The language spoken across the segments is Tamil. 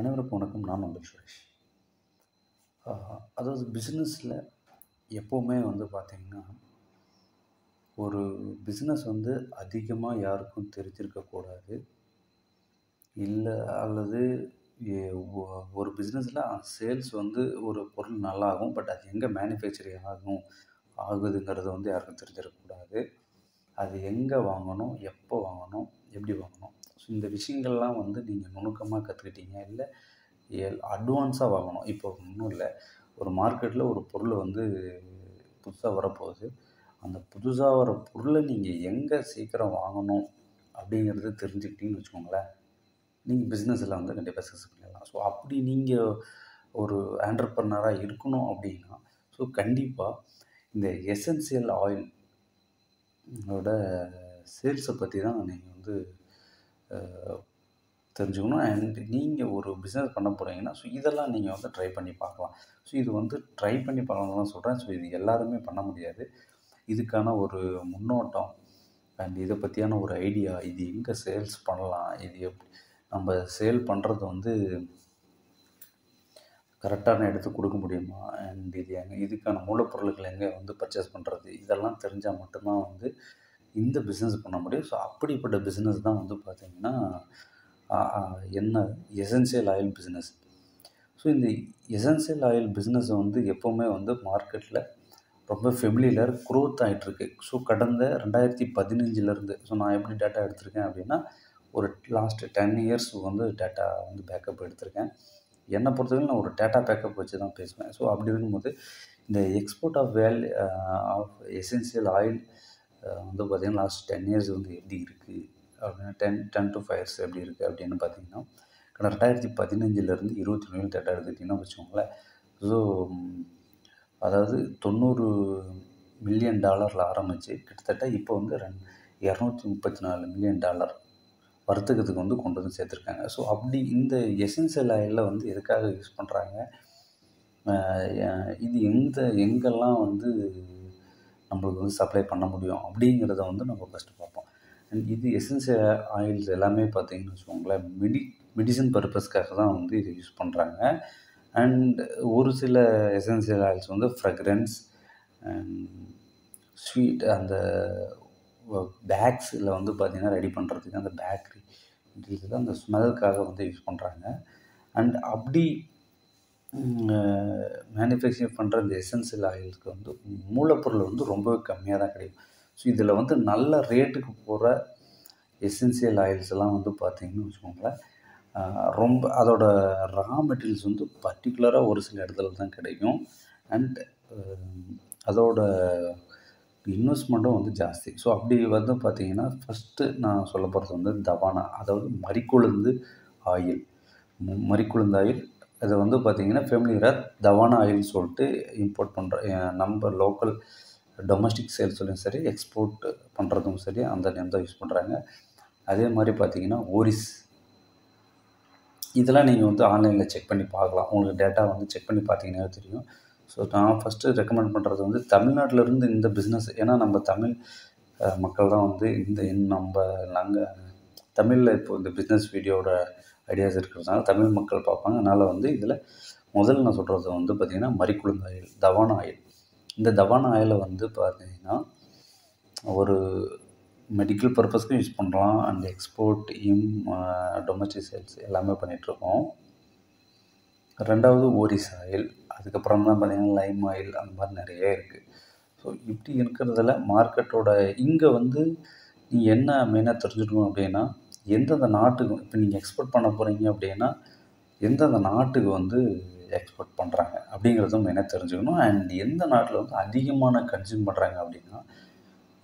அனைவருக்கும் வணக்கம். நான் உங்கள் சுரேஷ். அதாவது பிஸ்னஸில் எப்போவுமே வந்து பார்த்திங்கன்னா ஒரு பிஸ்னஸ் வந்து அதிகமாக யாருக்கும் தெரிஞ்சிருக்கக்கூடாது இல்லை அல்லது ஒ- ஒரு பிஸ்னஸில் சேல்ஸ் வந்து ஒரு பொருள் நல்லாகும் பட் அது எங்கே மேனுஃபேக்சரிங் ஆகும் ஆகுதுங்கிறது வந்து யாருக்கும் தெரிஞ்சிடக்கூடாது. அது எங்கே வாங்கணும் எப்போ வாங்கணும் எப்படி வாங்கணும் இந்த விஷயங்கள்லாம் வந்து நீங்கள் நுணுக்கமாக கற்றுக்கிட்டீங்க இல்லை அட்வான்ஸாக வாங்கணும். இப்போ ஒன்றும் இல்லை. ஒரு மார்க்கெட்டில் ஒரு பொருள் வந்து புதுசாக வரப்போகுது. அந்த புதுசாக வர பொருளை நீங்கள் எங்கே சீக்கிரம் வாங்கணும் அப்படிங்கிறது தெரிஞ்சுக்கிட்டீங்கன்னு வச்சுக்கோங்களேன். நீங்கள் பிஸ்னஸில் வந்து கண்டிப்பாக சக்ஸஸ் பண்ணிடலாம். ஸோ அப்படி நீங்கள் ஒரு ஆண்டர்பர்னராக இருக்கணும் அப்படின்னா ஸோ கண்டிப்பாக இந்த எசென்சியல் ஆயில் அதோட சேல்ஸை பற்றி தான் நீங்கள் வந்து தெரிஞ்சுக்கணும். அண்ட் நீங்கள் ஒரு பிஸ்னஸ் பண்ண போகிறீங்கன்னா ஸோ இதெல்லாம் நீங்கள் வந்து ட்ரை பண்ணி பார்க்கலாம். ஸோ இது வந்து ட்ரை பண்ணி பார்க்கலாம் தான் சொல்கிறேன் ஸோ இது எல்லாருமே பண்ண முடியாது. இதுக்கான ஒரு முன்னோட்டம் அண்ட் இதை பற்றியான ஒரு ஐடியா இது எங்கே சேல்ஸ் பண்ணலாம்? இது எப்படி நம்ம சேல் பண்ணுறது வந்து கரெக்டான இடத்துக்கு கொடுக்க முடியுமா? அண்ட் இது எங்கே இதுக்கான மூலப்பொருட்கள் எங்கே வந்து பர்ச்சேஸ் பண்ணுறது இதெல்லாம் தெரிஞ்சால் மட்டும்தான் வந்து இந்த பிஸ்னஸ் பண்ண முடியும். ஸோ அப்படிப்பட்ட பிஸ்னஸ் தான் வந்து பார்த்திங்கன்னா என்ன எசென்சியல் ஆயில் பிஸ்னஸ் ஸோ இந்த எசென்சியல் ஆயில் பிஸ்னஸ் வந்து எப்போவுமே வந்து மார்க்கெட்டில் ரொம்ப ஃபெமிலியர் க்ரோத் ஆகிட்டுருக்கு ஸோ கடந்த ரெண்டாயிரத்தி பதினஞ்சிலேருந்து ஸோ நான் எப்படி டேட்டா எடுத்திருக்கேன் அப்படின்னா ஒரு லாஸ்ட் டென் இயர்ஸ் வந்து டேட்டா வந்து பேக்கப் எடுத்திருக்கேன். என்னை பொறுத்தவரைக்கும் நான் ஒரு டேட்டா பேக்கப் வச்சு தான் பேசுவேன். ஸோ அப்படி இருக்கும்போது இந்த export of value of essential oil வந்து பார்த்திங்கன்னா லாஸ்ட் டென் இயர்ஸ் வந்து எப்படி இருக்குது அப்படின்னா ten ten to five years எப்படி இருக்குது அப்படின்னு பார்த்தீங்கன்னா கடந்த ரெண்டாயிரத்தி பதினஞ்சுலேருந்து இருபத்தி ஒன்று தேட்டா எடுத்துக்கிட்டிங்கன்னா வச்சுக்கோங்களேன். ஸோ அதாவது தொண்ணூறு மில்லியன் டாலரில் ஆரம்பித்து கிட்டத்தட்ட இப்போ வந்து ரெண் இரநூத்தி முப்பத்தி நாலு மில்லியன் டாலர் வர்த்தகத்துக்கு வந்து கொண்டு வந்து சேர்த்துருக்காங்க. ஸோ அப்படி இந்த எசென்சியல் ஆயிலில் வந்து எதுக்காக யூஸ் பண்ணுறாங்க இது எந்த எங்கெல்லாம் வந்து நம்மளுக்கு வந்து சப்ளை பண்ண முடியும் அப்படிங்கிறத வந்து நம்ம ஃபஸ்ட்டு பார்ப்போம். அண்ட் இது எசென்சியல் ஆயில்ஸ் எல்லாமே பார்த்திங்கன்னு வச்சுக்கோங்களேன் மெடி மெடிசன் பர்பஸ்க்காக தான் வந்து இதை யூஸ் பண்ணுறாங்க அண்ட் ஒரு சில எசென்சியல் ஆயில்ஸ் வந்து ஃப்ரெக்ரன்ஸ் அண்ட் ஸ்வீட் அந்த பேக்ஸில் வந்து பார்த்திங்கன்னா ரெடி பண்ணுறதுக்கு அந்த பேக்கரி மெட்டீரியல் அந்த ஸ்மெல்லுக்காக வந்து யூஸ் பண்ணுறாங்க அண்ட் அப்படி மேனுஃபேக்சர் பண்ணுற இந்த எசென்சியல் ஆயில்ஸ்க்கு வந்து மூலப்பொருள் வந்து ரொம்பவே கம்மியாக தான் கிடைக்கும். ஸோ இதில் வந்து நல்ல ரேட்டுக்கு போகிற எசென்சியல் ஆயில்ஸ் எல்லாம் வந்து பார்த்திங்கன்னு வச்சுக்கோங்களேன். ரொம்ப அதோட ரா மெட்டீரியல்ஸ் வந்து பர்டிகுலராக ஒரு சில இடத்துல தான் கிடைக்கும். அண்ட் அதோட இன்வெஸ்ட்மெண்ட்டும் வந்து ஜாஸ்தி. ஸோ அப்படி வந்து பார்த்திங்கன்னா ஃபஸ்ட்டு நான் சொல்ல போகிறது வந்து தவானா அதாவது மறிக்குழுந்து ஆயில். மறிக்குழுந்து ஆயில் இதை வந்து பார்த்தீங்கன்னா ஃபேமிலியராக தவானா ஆயில்னு சொல்லிட்டு இம்போர்ட் பண்ணுற நம்ம லோக்கல் டொமஸ்டிக் சேல்ஸ்லையும் சரி எக்ஸ்போர்ட் பண்ணுறதும் சரி அந்த நேம் தான் யூஸ் பண்ணுறாங்க அதே மாதிரி பார்த்திங்கன்னா ஓரிஸ் இதெல்லாம் நீங்கள் வந்து ஆன்லைனில் செக் பண்ணி பார்க்கலாம். உங்களுக்கு டேட்டா வந்து செக் பண்ணி பார்த்தீங்கன்னா தெரியும். ஸோ நான் ஃபஸ்ட்டு ரெக்கமெண்ட் பண்ணுறது வந்து தமிழ்நாட்டிலேருந்து இந்த பிஸ்னஸ் ஏன்னா நம்ம தமிழ் மக்கள் தான் வந்து இந்த இந்த நம்ம நாங்கள் தமிழில் இப்போ இந்த பிஸ்னஸ் வீடியோட ஐடியாஸ் இருக்கிறதுனால தமிழ் மக்கள் பார்ப்பாங்க. அதனால் வந்து இதில் முதல்ல நான் சொல்கிறது வந்து பார்த்திங்கன்னா மறிக்குழுந்து ஆயில் தவான ஆயில் இந்த தவான ஆயிலை வந்து பார்த்திங்கன்னா ஒரு மெடிக்கல் பர்பஸ்க்கும் யூஸ் பண்ணுறோம் and export him domestic sales எல்லாமே பண்ணிகிட்ருக்கோம் ரெண்டாவது ஓரிஸ் ஆயில் அதுக்கப்புறம் தான் பார்த்திங்கன்னா லைம் ஆயில் அந்த மாதிரி நிறைய இருக்குது ஸோ இப்படி இருக்கிறதுல மார்க்கெட்டோட இங்கே வந்து நீ என்ன மெயினாக தெரிஞ்சுக்கணும் அப்படின்னா எந்தெந்த நாட்டுக்கு இப்போ நீங்கள் எக்ஸ்போர்ட் பண்ண போகிறீங்க அப்படின்னா எந்தெந்த நாட்டுக்கு வந்து எக்ஸ்போர்ட் பண்ணுறாங்க அப்படிங்கிறதும் என்ன தெரிஞ்சுக்கணும்? அண்ட் எந்த நாட்டில் வந்து அதிகமான கன்சியூம் பண்ணுறாங்க அப்படின்னா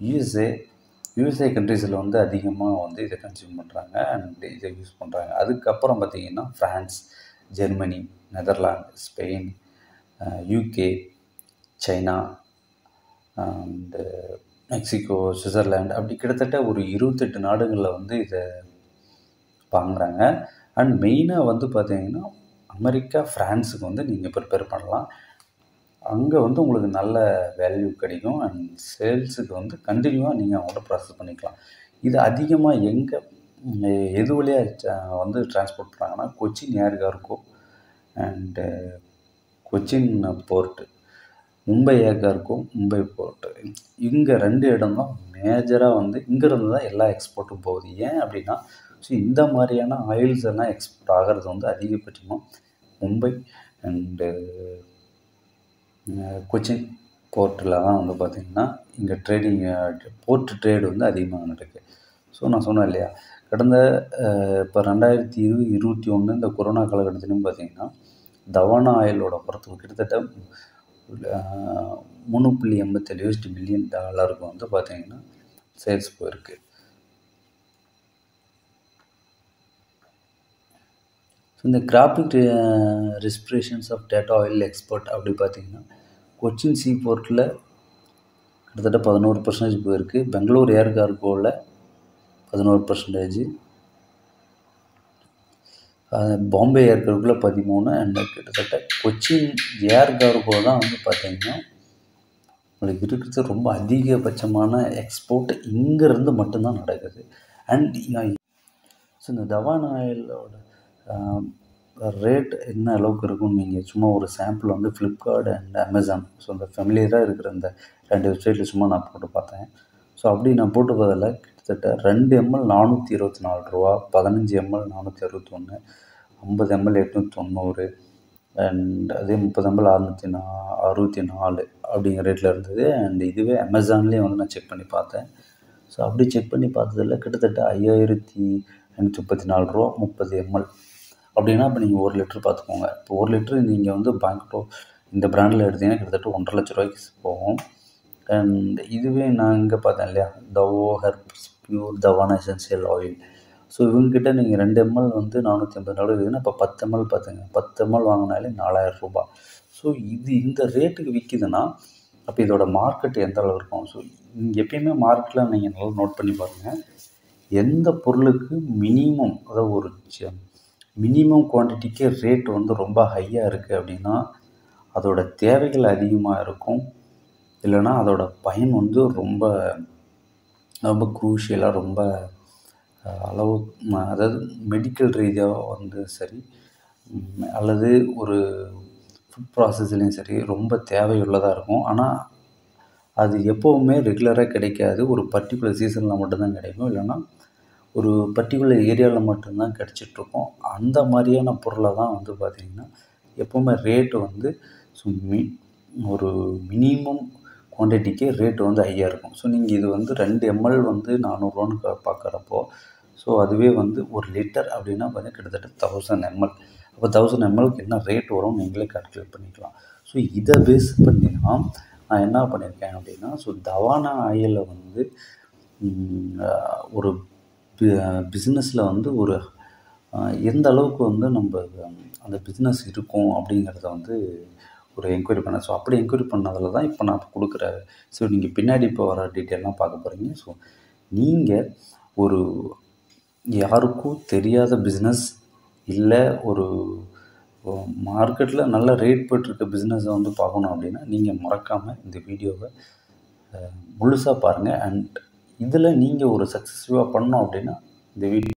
யூஎஸ்ஏ யூஎஸ்ஏ கண்ட்ரீஸில் வந்து அதிகமாக வந்து இதை கன்சியூம் பண்ணுறாங்க அண்ட் இதை யூஸ் பண்ணுறாங்க அதுக்கப்புறம் பார்த்தீங்கன்னா France Germany Netherlands Spain UK China and Mexico Switzerland அப்படி கிட்டத்தட்ட ஒரு இருபத்தெட்டு நாடுகளில் வந்து இதை வாங்குறாங்க. அண்ட் மெயினாக வந்து பார்த்தீங்கன்னா அமெரிக்கா ஃப்ரான்ஸுக்கு வந்து நீங்கள் ப்ரிப்பேர் பண்ணலாம். அங்கே வந்து உங்களுக்கு நல்ல வேல்யூ கிடைக்கும். அண்ட் சேல்ஸுக்கு வந்து கண்டினியூவாக நீங்கள் அவங்கள்ட்ட ப்ராசஸ் பண்ணிக்கலாம். இது அதிகமாக எங்கே எது வழியாக வந்து டிரான்ஸ்போர்ட் பண்ணுறாங்கன்னா கொச்சின் ஏர் இருக்கும். And Cochin port Mumbai air Mumbai port இங்கே ரெண்டு இடம் தான் மேஜராக வந்து இங்கேருந்து தான் எல்லா எக்ஸ்போர்ட்டும் போகுது. ஏன் அப்படின்னா ஸோ இந்த மாதிரியான ஆயில்ஸ் எல்லாம் எக்ஸ்போர்ட் ஆகிறது வந்து அதிகபட்சமாக மும்பை அண்டு கொச்சின் போர்ட்டில் தான் வந்து பார்த்திங்கன்னா இங்கே ட்ரேடிங் போர்ட் ட்ரேடு வந்து அதிகமாக நடக்குது ஸோ நான் சொன்னேன் இல்லையா? கடந்த இப்போ ரெண்டாயிரத்தி இருபது இருபத்தி ஒன்று இந்த கொரோனா காலகட்டத்திலும் பார்த்தீங்கன்னா தவானா ஆயிலோட பொறுத்து கிட்டத்தட்ட மூணு புள்ளி எண்பத்தேழு யூஎஸ்டி மில்லியன் டாலருக்கு வந்து பார்த்திங்கன்னா சேல்ஸ் போயிருக்கு. ஸோ இந்த graphic representations of data oil export அப்படி பார்த்தீங்கன்னா கொச்சின் சீ போர்ட்டில் கிட்டத்தட்ட பதினோரு பர்சன்டேஜ் போயிருக்கு. பெங்களூர் ஏர் கார்கோவில் பதினோரு பர்சன்டேஜ் பாம்பே ஏர் கார்கோவில் பதிமூணு அண்ட் கிட்டத்தட்ட கொச்சின் ஏர் கார்கோ தான் வந்து பார்த்திங்கன்னா உங்களுக்கு இருக்கிறது ரொம்ப அதிகபட்சமான எக்ஸ்போர்ட் இங்கேருந்து மட்டும்தான் நடக்குது. அண்ட் ஸோ இந்த தவான் ஆயிலோட ரேட் என்ன அளவுக்கு இருக்கும்னு நீங்கள் சும்மா ஒரு சாம்பிள் வந்து ஃப்ளிப்கார்ட் அண்ட் அமேசான் ஸோ அந்த ஃபெமிலியராக இருக்கிற அந்த ரெண்டு வெப்சைட்டில் சும்மா நான் போட்டு பார்த்தேன். ஸோ அப்படி நான் போட்டு பார்த்ததில் கிட்டத்தட்ட ரெண்டு எம்எல் நானூற்றி இருபத்தி நாலு ரூபா பதினஞ்சு எம்எல் நானூற்றி அறுபத்தொன்று ஐம்பது எம்எல் எட்நூற்றி தொண்ணூறு அண்ட் அதே முப்பது எம்எல் அறுநூற்றி நா அறுபத்தி நாலு அப்படிங்கிற ரேட்டில் இருந்தது. அண்ட் இதுவே அமேசான்லேயே வந்து நான் செக் பண்ணி பார்த்தேன். ஸோ அப்படி செக் பண்ணி பார்த்ததில் கிட்டத்தட்ட ஐயாயிரத்தி ஐநூற்றி முப்பத்தி நாலு ரூபா முப்பது எம்எல் அப்படின்னா இப்போ நீங்கள் ஒரு லிட்டர் பார்த்துக்கோங்க இப்போ ஒரு லிட்டரு நீங்கள் வந்து பேங்க்டோ இந்த பிராண்டில் எடுத்தீங்கன்னா கிட்டத்தட்ட ஒன்றரை லட்ச ரூபாய்க்கு போகும். அண்ட் இதுவே நான் இங்கே பார்த்தேன் இல்லையா? தவோ ஹெர்ப்ஸ் பியூர் தவான் எசென்சியல் ஆயில். ஸோ இவங்ககிட்ட நீங்கள் ரெண்டு எம்எல் வந்து நானூற்றி ஐம்பது நாலு இருக்குதுன்னா இப்போ பத்து எம்எல் பார்த்துங்க பத்து எம்எல் வாங்கினாலே நாலாயிரம் ரூபாய் ஸோ இது இந்த ரேட்டுக்கு விற்கிதுன்னா அப்போ இதோட மார்க்கெட் எந்த அளவு இருக்கும்? ஸோ நீங்கள் எப்பயுமே மார்க்கெட்டில் நீங்கள் நல்லா நோட் பண்ணி பாருங்கள் எந்த பொருளுக்கு மினிமம் அதாவது ஒரு மினிமம் குவான்டிட்டிக்கே ரேட் வந்து ரொம்ப ஹையாக இருக்குது அப்படின்னா அதோடய தேவைகள் அதிகமாக இருக்கும். இல்லைன்னா அதோடய பயன் வந்து ரொம்ப ரொம்ப குரூஷியலாக ரொம்ப அளவு அதாவது மெடிக்கல் ரீதியாக வந்து சரி அல்லது ஒரு ஃபுட் ப்ராசஸ்லேயும் சரி ரொம்ப தேவையுள்ளதாக இருக்கும். ஆனால் அது எப்போவுமே ரெகுலராக கிடைக்காது. ஒரு பர்டிகுலர் சீசனில் மட்டும்தான் கிடைக்கும். இல்லைன்னா ஒரு பர்டிகுலர் ஏரியாவில் மட்டும்தான் கிடச்சிட்ருக்கும். அந்த மாதிரியான பொருளை தான் வந்து பார்த்திங்கன்னா எப்போவுமே ரேட்டு வந்து ஸோ மி ஒரு மினிமம் குவான்டிட்டிக்கே ரேட்டு வந்து ஹையாக இருக்கும். ஸோ நீங்கள் இது வந்து ரெண்டு எம்எல் வந்து நானூறுரூவான்னு பார்க்குறப்போ ஸோ அதுவே வந்து ஒரு லிட்டர் அப்படின்னா பார்த்தீங்கன்னா கிட்டத்தட்ட தௌசண்ட் எம்எல் அப்போ தௌசண்ட் எம்எல்க்கு என்ன ரேட் வரும் நீங்களே கால்குலேட் பண்ணிக்கலாம். ஸோ இதை பேஸ் பண்ணி தான் நான் என்ன பண்ணியிருக்கேன் அப்படின்னா ஸோ தவானா ஆயிலில் வந்து ஒரு பிஸ்னஸில் வந்து ஒரு எந்த அளவுக்கு வந்து நம்ம அந்த பிஸ்னஸ் இருக்கும் அப்படிங்கிறத வந்து ஒரு என்கொயரி பண்ணேன் ஸோ அப்படி என்கொயரி பண்ணதில் தான் இப்போ நான் கொடுக்குற ஸோ நீங்கள் பின்னாடி இப்போ வர டீட்டெயிலாம் பார்க்க போகிறீங்க ஸோ நீங்கள் ஒரு யாருக்கும் தெரியாத பிஸ்னஸ் இல்லை ஒரு மார்க்கெட்டில் நல்ல ரேட் போட்டிருக்க பிஸ்னஸை வந்து பார்க்கணும் அப்படின்னா நீங்கள் மறக்காமல் இந்த வீடியோவை முழுசாக பாருங்கள் அண்ட் இதில் நீங்கள் ஒரு சக்ஸஸ்ஃபுல்லாக பண்ணோம் அப்படின்னா இந்த வீடியோ